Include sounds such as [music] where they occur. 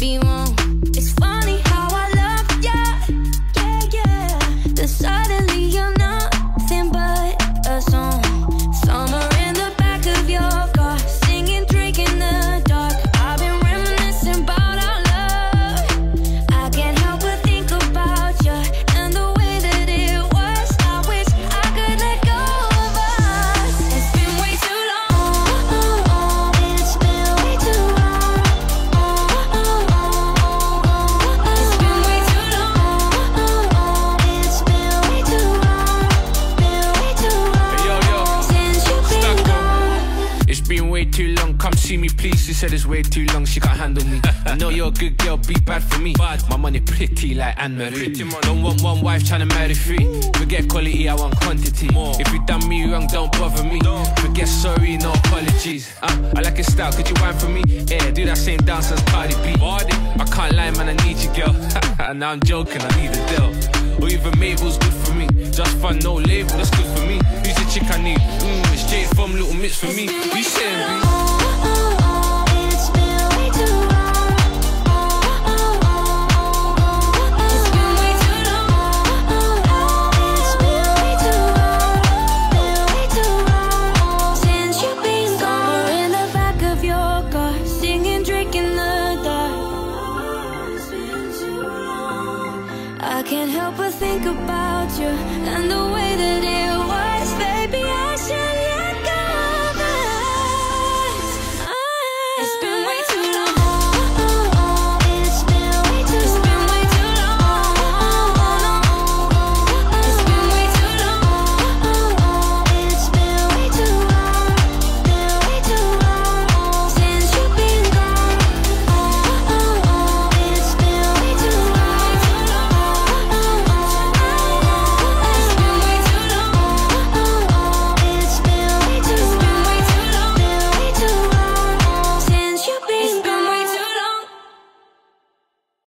be wrong. See me, please. She said it's way too long. She can't handle me. I know you're a good girl. Be bad for me. My money pretty like Anne Marie. Don't want one wife trying to marry three. Forget quality, I want quantity. More. If you done me wrong, don't bother me. No. Forget sorry, no apologies. Uh, I like your style. Could you whine for me? Yeah, do that same dance as Cardi B. I can't lie, man. I need you, girl. [laughs] now I'm joking. I need a deal. Or even Mabel's good for me. Just fun, no label. That's good for me. Who's the chick I need? Mm, it's straight from Little Mix for me. You saying, can't help but think about you and the